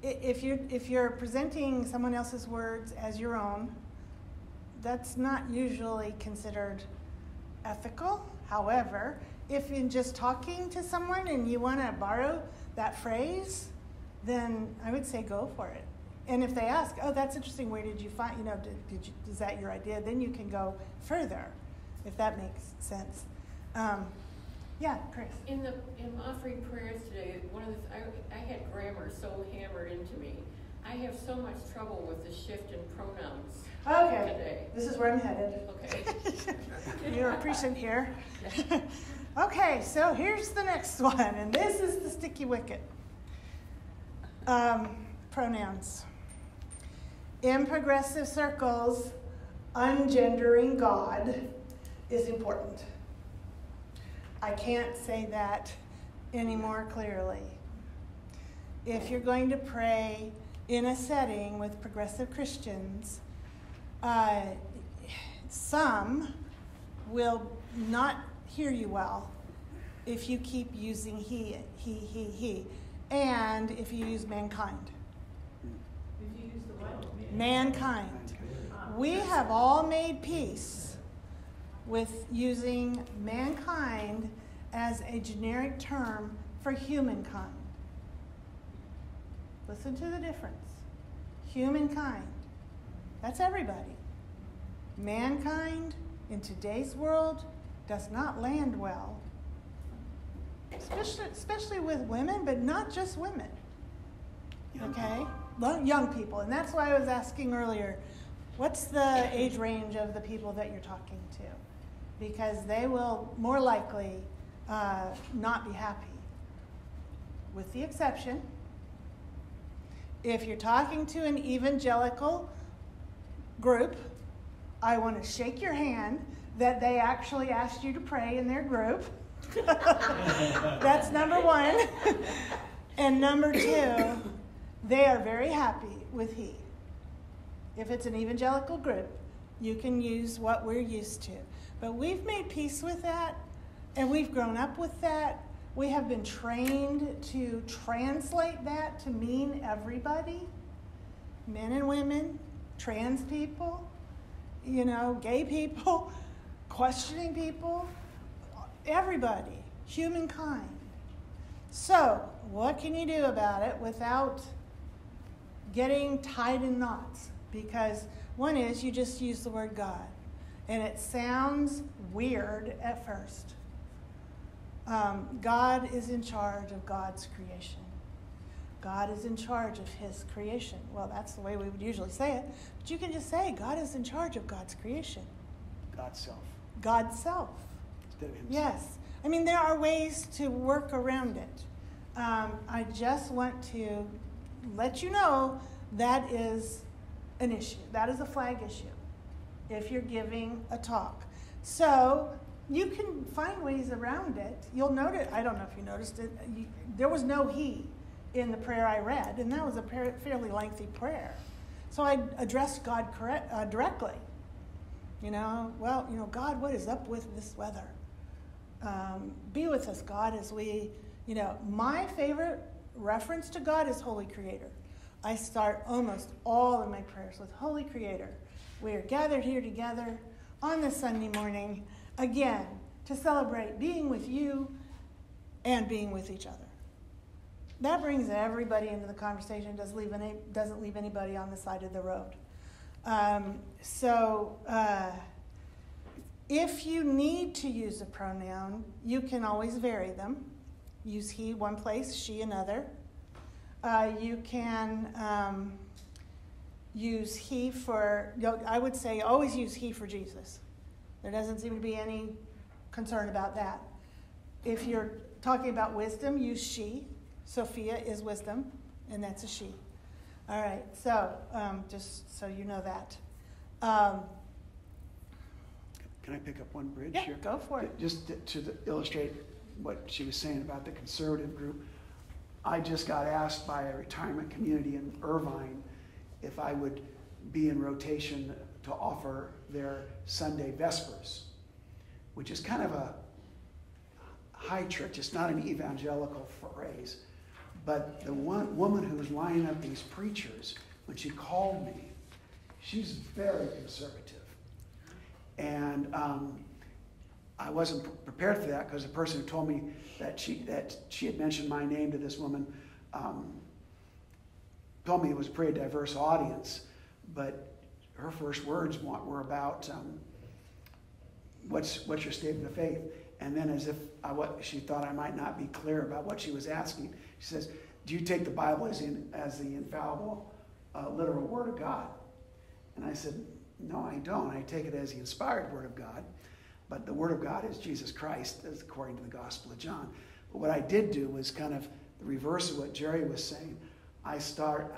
If you're, if you're presenting someone else's words as your own, that's not usually considered ethical. However, if in just talking to someone and you want to borrow that phrase, then I would say go for it. And if they ask, "Oh, that's interesting. Where did you find? You know, did, did you, is that your idea?" Then you can go further, if that makes sense. Um, yeah, Chris. In the, in offering prayers today, one of the, I, I had grammar so hammered into me. I have so much trouble with the shift in pronouns Okay, today. this is where I'm headed. Okay. You're a here. okay, so here's the next one, and this is the sticky wicket. Um, pronouns. In progressive circles, ungendering God is important. I can't say that any more clearly. If you're going to pray in a setting with progressive Christians, uh, some will not hear you well if you keep using he, he, he, he, and if you use mankind. If you use the what? Mankind. We have all made peace with using mankind as a generic term for humankind. Listen to the difference. Humankind. That's everybody. Mankind in today's world does not land well, especially, especially with women, but not just women. Okay? Young people. And that's why I was asking earlier what's the age range of the people that you're talking to? Because they will more likely uh, not be happy. With the exception, if you're talking to an evangelical group, I want to shake your hand that they actually asked you to pray in their group. That's number one. and number two, they are very happy with he. If it's an evangelical group, you can use what we're used to. But we've made peace with that, and we've grown up with that. We have been trained to translate that to mean everybody men and women, trans people, you know, gay people, questioning people, everybody, humankind. So, what can you do about it without getting tied in knots? Because one is you just use the word God, and it sounds weird at first. Um, God is in charge of God's creation. God is in charge of His creation. Well, that's the way we would usually say it. But you can just say, God is in charge of God's creation. God's self God's self. instead of himself. Yes. I mean, there are ways to work around it. Um, I just want to let you know that is an issue. That is a flag issue. if you're giving a talk. So you can find ways around it. You'll notice, I don't know if you noticed it, you, there was no he in the prayer I read, and that was a fairly lengthy prayer. So I addressed God correct, uh, directly. You know, well, you know, God, what is up with this weather? Um, be with us, God, as we, you know, my favorite reference to God is Holy Creator. I start almost all of my prayers with Holy Creator. We are gathered here together on this Sunday morning again to celebrate being with you and being with each other. That brings everybody into the conversation, doesn't leave, any, doesn't leave anybody on the side of the road. Um, so, uh, if you need to use a pronoun, you can always vary them. Use he one place, she another. Uh, you can um, use he for, you know, I would say always use he for Jesus. There doesn't seem to be any concern about that. If you're talking about wisdom, use she. Sophia is wisdom, and that's a she. All right, so um, just so you know that. Um, Can I pick up one bridge yeah, here? go for it. Just to, to illustrate what she was saying about the conservative group, I just got asked by a retirement community in Irvine if I would be in rotation to offer their Sunday Vespers, which is kind of a high church. It's not an evangelical phrase. But the one woman who was lining up these preachers, when she called me, she's very conservative. And um, I wasn't prepared for that because the person who told me that she, that she had mentioned my name to this woman um, told me it was a pretty diverse audience. But her first words were about um, what's, what's your statement of faith? And then, as if I, what, she thought I might not be clear about what she was asking, she says, Do you take the Bible as, in, as the infallible, uh, literal Word of God? And I said, No, I don't. I take it as the inspired Word of God. But the Word of God is Jesus Christ, according to the Gospel of John. But what I did do was kind of the reverse of what Jerri was saying. I start,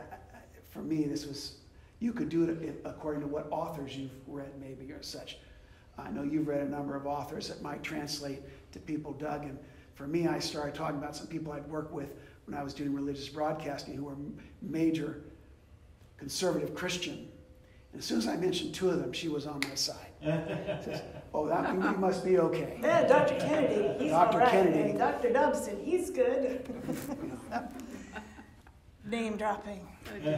for me, this was, you could do it according to what authors you've read, maybe, or such. I know you've read a number of authors that might translate to people, Doug. And for me, I started talking about some people I'd worked with when I was doing religious broadcasting who were major conservative Christian. And as soon as I mentioned two of them, she was on my side. oh, that we must be okay. Yeah, Dr. Kennedy, he's Dr. all right. Kennedy. And Dr. Dobson, he's good. Name dropping.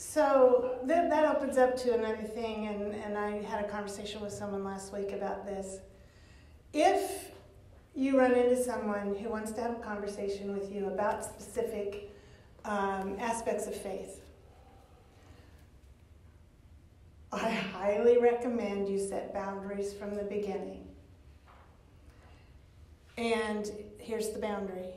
So that, that opens up to another thing, and, and I had a conversation with someone last week about this. If you run into someone who wants to have a conversation with you about specific um, aspects of faith, I highly recommend you set boundaries from the beginning. And here's the boundary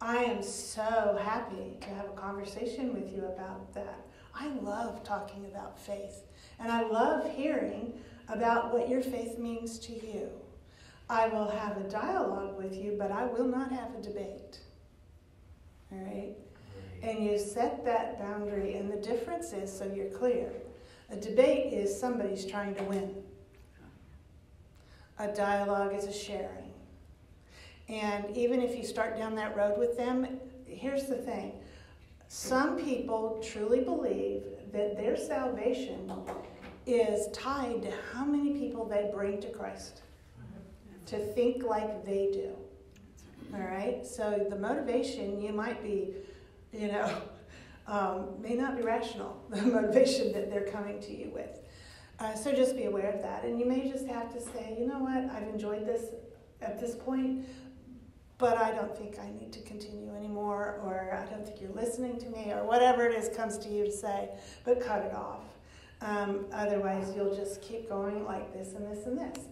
I am so happy to have a conversation with you about that. I love talking about faith, and I love hearing about what your faith means to you. I will have a dialogue with you, but I will not have a debate. All right? And you set that boundary, and the difference is so you're clear. A debate is somebody's trying to win, a dialogue is a sharing. And even if you start down that road with them, here's the thing some people truly believe that their salvation is tied to how many people they bring to Christ, to think like they do. All right? So the motivation you might be, you know, um, may not be rational, the motivation that they're coming to you with. Uh, so just be aware of that. And you may just have to say, you know what, I've enjoyed this at this point, but I don't think I need to continue anymore, or I don't think you're listening to me, or whatever it is comes to you to say, but cut it off. Um, otherwise, you'll just keep going like this and this and this.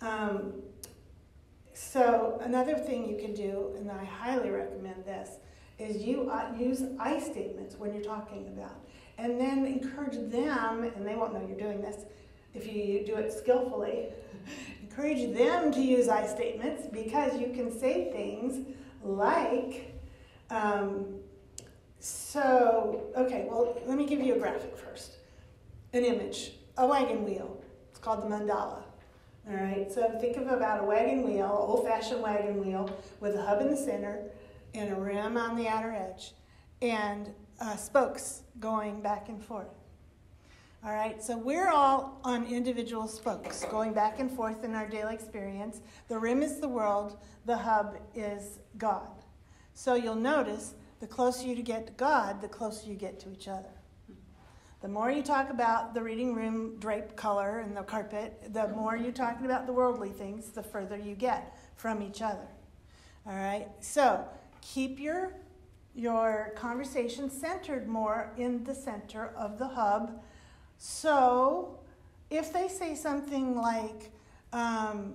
Um, so, another thing you can do, and I highly recommend this, is you uh, use I statements when you're talking about, and then encourage them, and they won't know you're doing this if you do it skillfully encourage them to use I statements because you can say things like, um, so, okay, well, let me give you a graphic first. an image, a wagon wheel. It's called the mandala. All right, so think of about a wagon wheel, old fashioned wagon wheel, with a hub in the center and a rim on the outer edge, and uh, spokes going back and forth. All right, so we're all on individual spokes going back and forth in our daily experience. The rim is the world, the hub is God. So you'll notice the closer you get to God, the closer you get to each other. The more you talk about the reading room drape color and the carpet, the more you're talking about the worldly things, the further you get from each other. All right? So keep your, your conversation centered more in the center of the hub. So if they say something like, um,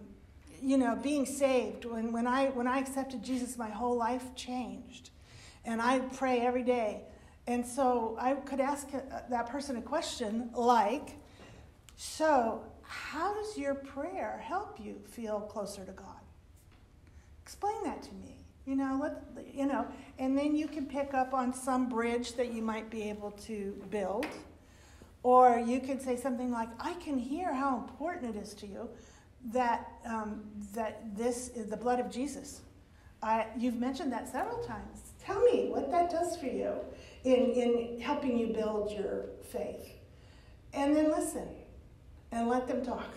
you know, being saved, when, when, I, when I accepted Jesus, my whole life changed. And I pray every day and so I could ask uh, that person a question like, So, how does your prayer help you feel closer to God? Explain that to me. You know, let, you know, and then you can pick up on some bridge that you might be able to build. Or you could say something like, I can hear how important it is to you that, um, that this is the blood of Jesus. I, you've mentioned that several times. Tell me what that does for you in, in helping you build your faith. And then listen and let them talk.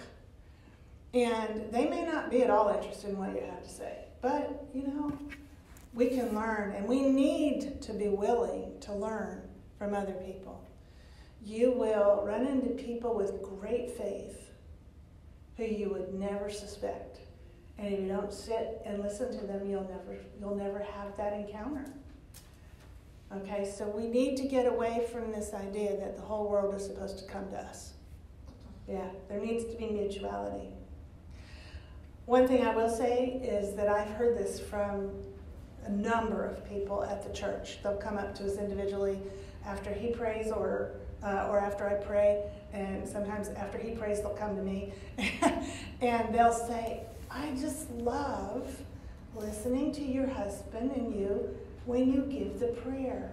And they may not be at all interested in what you have to say, but you know, we can learn and we need to be willing to learn from other people. You will run into people with great faith who you would never suspect. And if you don't sit and listen to them, you'll never you'll never have that encounter. Okay, so we need to get away from this idea that the whole world is supposed to come to us. Yeah, there needs to be mutuality. One thing I will say is that I've heard this from a number of people at the church. They'll come up to us individually after he prays or uh, or after I pray, and sometimes after he prays, they'll come to me and they'll say, I just love listening to your husband and you when you give the prayer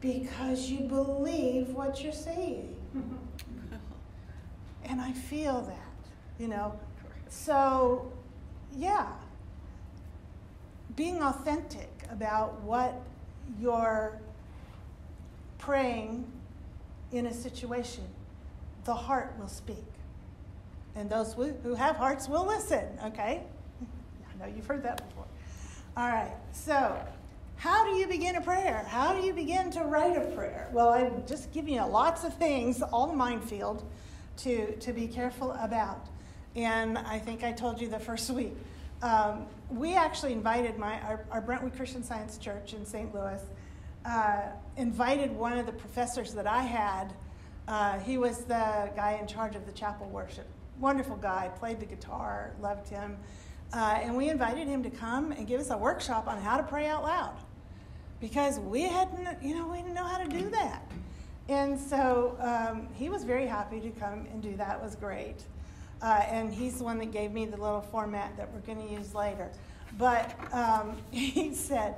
because you believe what you're saying. and I feel that, you know. So, yeah, being authentic about what you're praying in a situation, the heart will speak. And those who have hearts will listen, okay? I know you've heard that before. All right, so how do you begin a prayer? How do you begin to write a prayer? Well, I'm just giving you lots of things, all the minefield, to, to be careful about. And I think I told you the first week. Um, we actually invited my, our, our, Brentwood Christian Science Church in St. Louis, uh, invited one of the professors that I had. Uh, he was the guy in charge of the chapel worship. Wonderful guy, played the guitar, loved him. Uh, and we invited him to come and give us a workshop on how to pray out loud because we hadn't, you know, we didn't know how to do that. And so um, he was very happy to come and do that. It was great. Uh, and he's the one that gave me the little format that we're going to use later. But um, he said,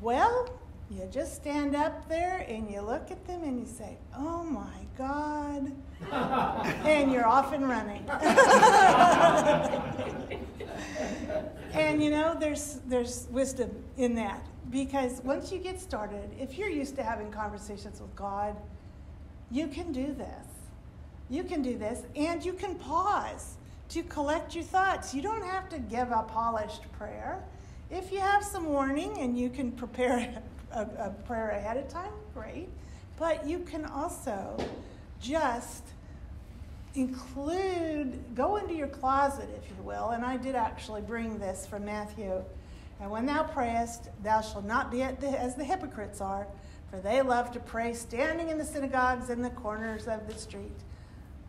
Well, you just stand up there and you look at them and you say, Oh my God. and you're off and running. and you know, there's, there's wisdom in that. Because once you get started, if you're used to having conversations with God, you can do this. You can do this, and you can pause to collect your thoughts. You don't have to give a polished prayer. If you have some warning and you can prepare a, a prayer ahead of time, great. But you can also just include, go into your closet, if you will. And I did actually bring this from Matthew. And when thou prayest, thou shalt not be the, as the hypocrites are, for they love to pray standing in the synagogues and the corners of the street.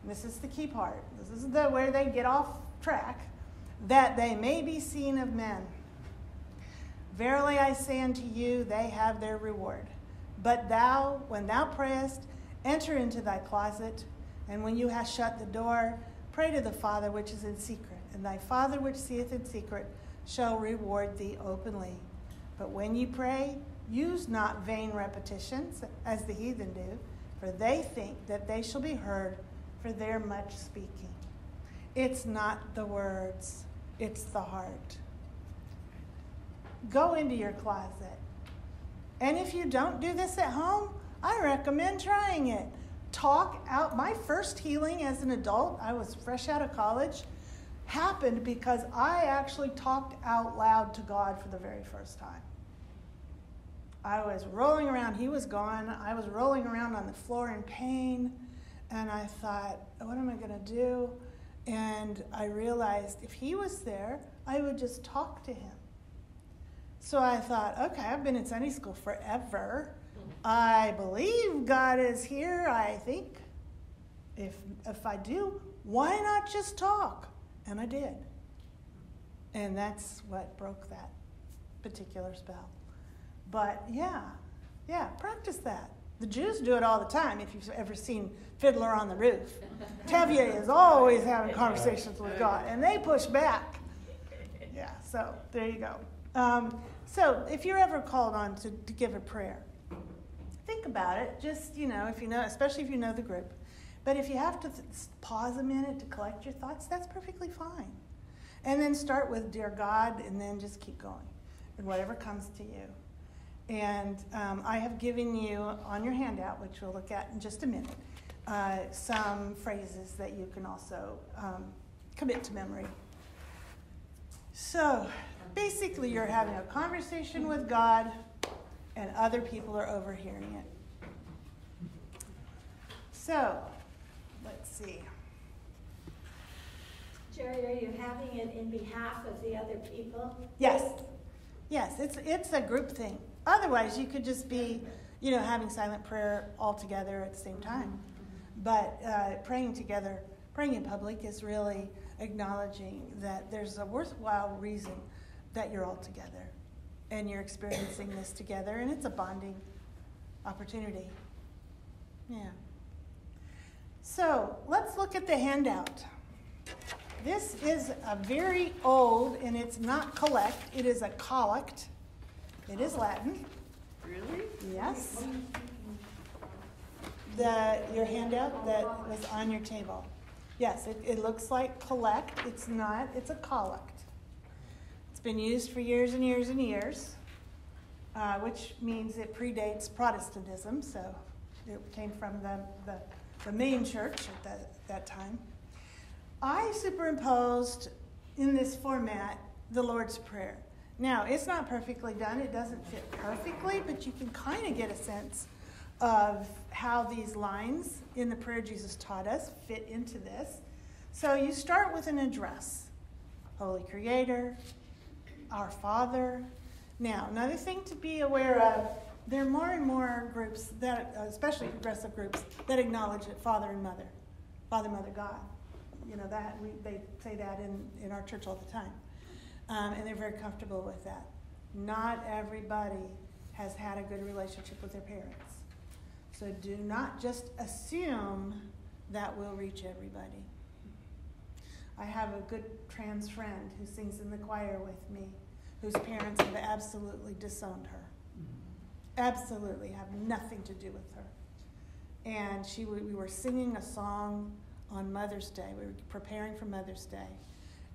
This is the key part. This is the where they get off track, that they may be seen of men. Verily I say unto you, they have their reward. But thou, when thou prayest, enter into thy closet, and when you have shut the door, pray to the Father which is in secret, and thy Father which seeth in secret shall reward thee openly. But when you pray, use not vain repetitions, as the heathen do, for they think that they shall be heard for their much speaking. It's not the words, it's the heart. Go into your closet. And if you don't do this at home, I recommend trying it. Talk out. My first healing as an adult, I was fresh out of college, happened because I actually talked out loud to God for the very first time. I was rolling around, he was gone. I was rolling around on the floor in pain, and I thought, what am I going to do? And I realized if he was there, I would just talk to him. So I thought, okay, I've been in Sunday school forever. I believe God is here, I think. If, if I do, why not just talk? And I did. And that's what broke that particular spell. But yeah, yeah, practice that. The Jews do it all the time if you've ever seen Fiddler on the Roof. Tevye is always having conversations with God, and they push back. Yeah, so there you go. Um, so if you're ever called on to, to give a prayer, think about it. Just, you know, if you know, especially if you know the group. But if you have to th- pause a minute to collect your thoughts, that's perfectly fine. And then start with Dear God, and then just keep going. And whatever comes to you. And um, I have given you on your handout, which we'll look at in just a minute, uh, some phrases that you can also um, commit to memory. So basically, you're having a conversation with God, and other people are overhearing it. So, let's see. Jerri, are you having it in behalf of the other people? Yes. Yes, it's, it's a group thing. Otherwise, you could just be, you know, having silent prayer all together at the same time. But uh, praying together, praying in public is really acknowledging that there's a worthwhile reason that you're all together and you're experiencing this together, and it's a bonding opportunity. Yeah. So let's look at the handout. This is a very old, and it's not collect, it is a collect. It is Latin. Really? Yes. The, your handout that was on your table. Yes, it, it looks like collect. It's not, it's a collect. It's been used for years and years and years, uh, which means it predates Protestantism, so it came from the, the, the main church at that, that time. I superimposed in this format the Lord's Prayer. Now, it's not perfectly done, it doesn't fit perfectly, but you can kind of get a sense of how these lines in the prayer Jesus taught us fit into this. So you start with an address Holy Creator, Our Father. Now, another thing to be aware of there are more and more groups that, uh, especially progressive groups, that acknowledge it Father and Mother, Father, Mother, God. You know that we, they say that in, in our church all the time, um, and they're very comfortable with that. Not everybody has had a good relationship with their parents, so do not just assume that will reach everybody. I have a good trans friend who sings in the choir with me, whose parents have absolutely disowned her absolutely have nothing to do with her. And she, we were singing a song on Mother's Day. We were preparing for Mother's Day.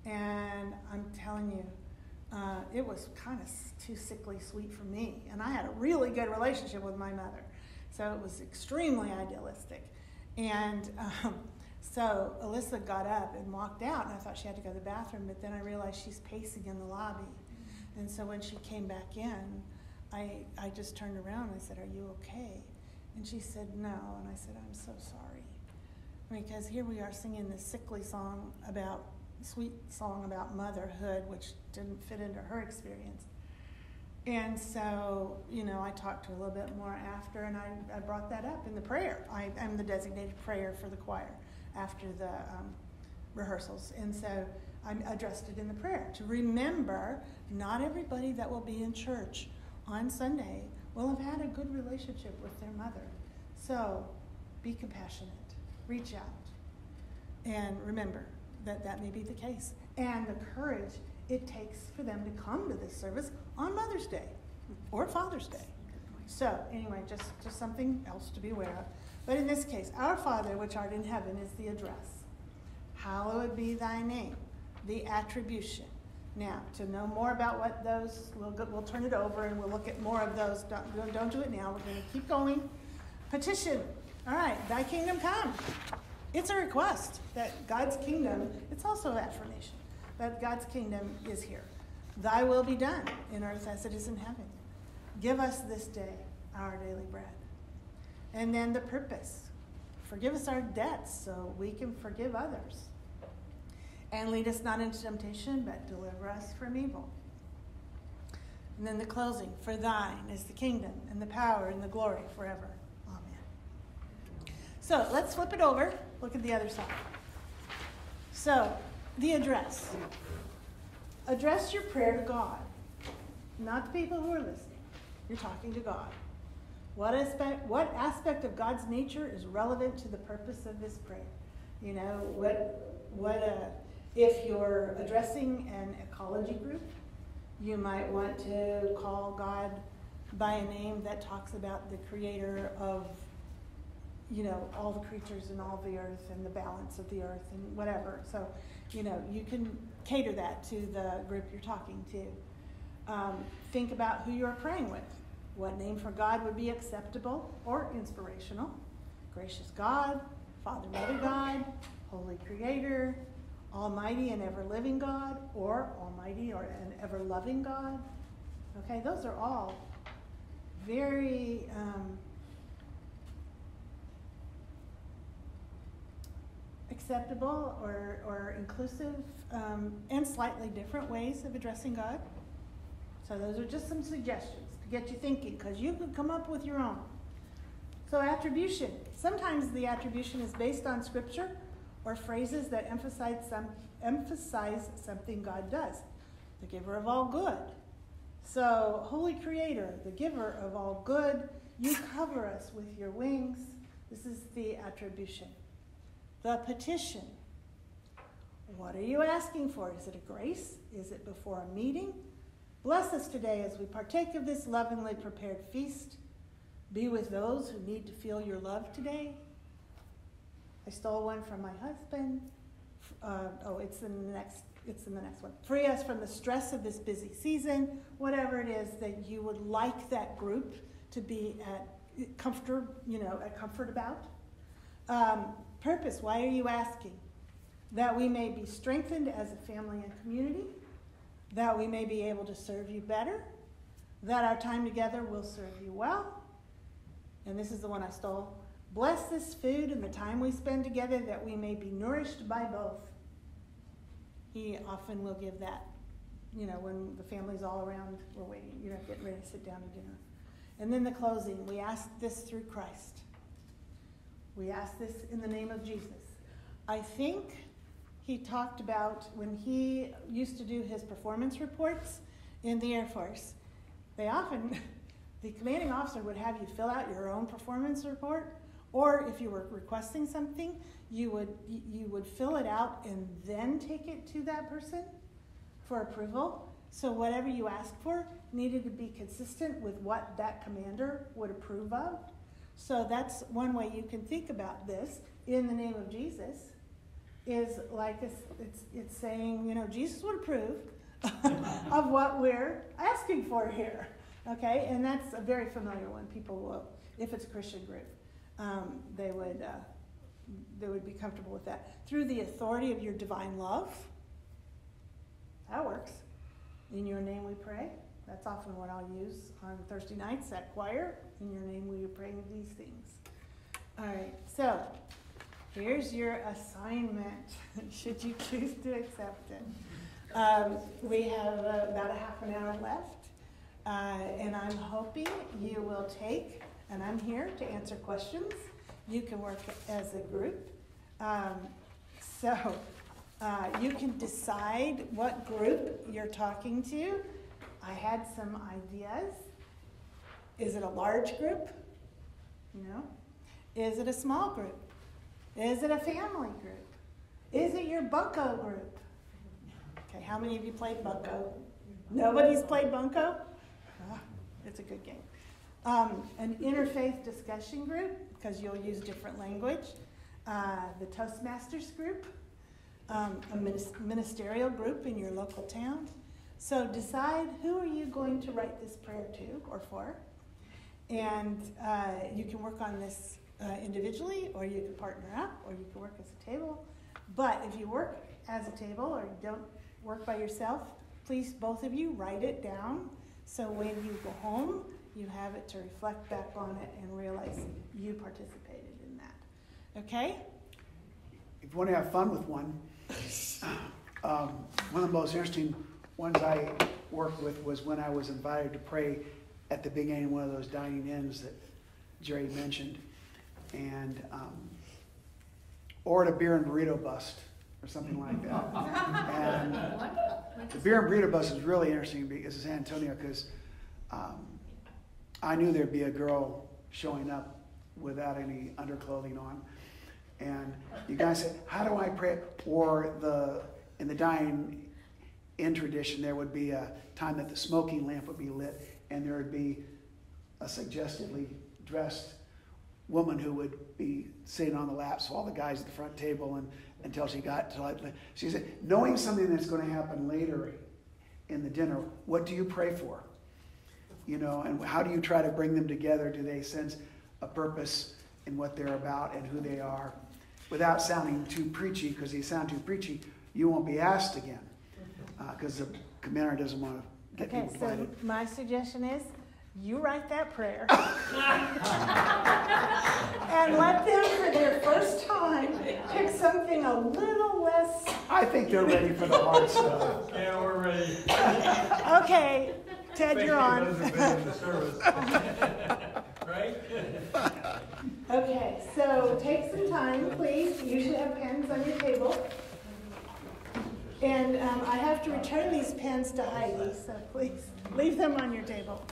And I'm telling you, uh, it was kind of too sickly sweet for me. And I had a really good relationship with my mother. So it was extremely idealistic. And um, so Alyssa got up and walked out, and I thought she had to go to the bathroom, but then I realized she's pacing in the lobby. And so when she came back in, I, I just turned around and I said, Are you okay? And she said, No. And I said, I'm so sorry. Because here we are singing this sickly song about, sweet song about motherhood, which didn't fit into her experience. And so, you know, I talked to her a little bit more after, and I, I brought that up in the prayer. I, am the designated prayer for the choir after the um, rehearsals. And so I addressed it in the prayer to remember not everybody that will be in church on Sunday will have had a good relationship with their mother. So be compassionate, reach out, and remember that that may be the case. And the courage it takes for them to come to this service on Mother's Day or Father's Day. So anyway, just, just something else to be aware of. But in this case, our Father which art in heaven is the address. Hallowed be thy name, the attribution. Now, to know more about what those, we'll, go, we'll turn it over and we'll look at more of those. Don't, don't- don't do it now. We're going to keep going. Petition. All right, thy kingdom come. It's a request that God's kingdom, it's also an affirmation that God's kingdom is here. Thy will be done in earth as it is in heaven. Give us this day our daily bread. And then the purpose forgive us our debts so we can forgive others. And lead us not into temptation, but deliver us from evil. And then the closing For thine is the kingdom, and the power, and the glory forever. Amen. So let's flip it over. Look at the other side. So, the address. Address your prayer to God, not the people who are listening. You're talking to God. What aspect, what aspect of God's nature is relevant to the purpose of this prayer? You know, what, what, uh, if you're addressing an ecology group, you might want to call God by a name that talks about the creator of, you know, all the creatures and all the earth and the balance of the earth and whatever. So, you know, you can cater that to the group you're talking to. Um, think about who you're praying with. What name for God would be acceptable or inspirational? Gracious God, Father, Mother God, Holy Creator, Almighty and ever living God, or Almighty or an ever loving God. Okay, those are all very um, acceptable or, or inclusive um, and slightly different ways of addressing God. So, those are just some suggestions to get you thinking because you could come up with your own. So, attribution. Sometimes the attribution is based on scripture or phrases that emphasize, some, emphasize something God does. The giver of all good. So, Holy Creator, the giver of all good, you cover us with your wings. This is the attribution. The petition. What are you asking for? Is it a grace? Is it before a meeting? Bless us today as we partake of this lovingly prepared feast. Be with those who need to feel your love today. I stole one from my husband. Uh, oh, it's in the next. It's in the next one. Free us from the stress of this busy season. Whatever it is that you would like that group to be at comfort, you know, at comfort about. Um, purpose. Why are you asking? That we may be strengthened as a family and community. That we may be able to serve you better. That our time together will serve you well. And this is the one I stole. Bless this food and the time we spend together that we may be nourished by both. He often will give that, you know, when the family's all around, we're waiting, you know, getting ready to sit down to dinner. And then the closing, we ask this through Christ. We ask this in the name of Jesus. I think he talked about when he used to do his performance reports in the Air Force, they often, the commanding officer would have you fill out your own performance report or if you were requesting something, you would you would fill it out and then take it to that person for approval. So whatever you asked for needed to be consistent with what that commander would approve of. So that's one way you can think about this in the name of Jesus. Is like it's it's, it's saying you know Jesus would approve of what we're asking for here. Okay, and that's a very familiar one. People will, if it's a Christian group um, they would uh, they would be comfortable with that through the authority of your divine love. That works. In your name we pray. That's often what I'll use on Thursday nights at choir. In your name we pray these things. All right, so here's your assignment, should you choose to accept it. Um, we have uh, about a half an hour left, uh, and I'm hoping you will take and I'm here to answer questions. You can work as a group. Um, so uh, you can decide what group you're talking to. I had some ideas. Is it a large group? No. Is it a small group? Is it a family group? Is it your bunco group? Okay, how many of you played bunco? Nobody's played bunco? Oh, it's a good game. Um, an interfaith discussion group, because you'll use different language. Uh, the Toastmasters group, um, a ministerial group in your local town. So decide who are you going to write this prayer to or for. And uh, you can work on this uh, individually, or you can partner up, or you can work as a table. But if you work as a table or don't work by yourself, please, both of you, write it down so when you go home, you have it to reflect back on it and realize you participated in that. Okay? If you want to have fun with one, um, one of the most interesting ones I worked with was when I was invited to pray at the beginning of one of those dining ins that Jerri mentioned, and um, or at a beer and burrito bust or something like that. and the beer and burrito bust is really interesting because it's Antonio because um, I knew there'd be a girl showing up without any underclothing on. And you guys said, how do I pray? Or the in the dining in tradition, there would be a time that the smoking lamp would be lit, and there would be a suggestively dressed woman who would be sitting on the laps of all the guys at the front table and until she got to like she said, knowing something that's going to happen later in the dinner, what do you pray for? You know, and how do you try to bring them together? Do they sense a purpose in what they're about and who they are? Without sounding too preachy, because you sound too preachy, you won't be asked again. Uh, because the commander doesn't want to get Okay, people so invited. my suggestion is you write that prayer. and let them, for their first time, pick something a little less. I think they're ready for the hard stuff. Yeah, we're ready. Okay, Ted, you're on. Right? Okay, so take some time, please. You should have pens on your table. And um, I have to return these pens to Heidi, so please leave them on your table.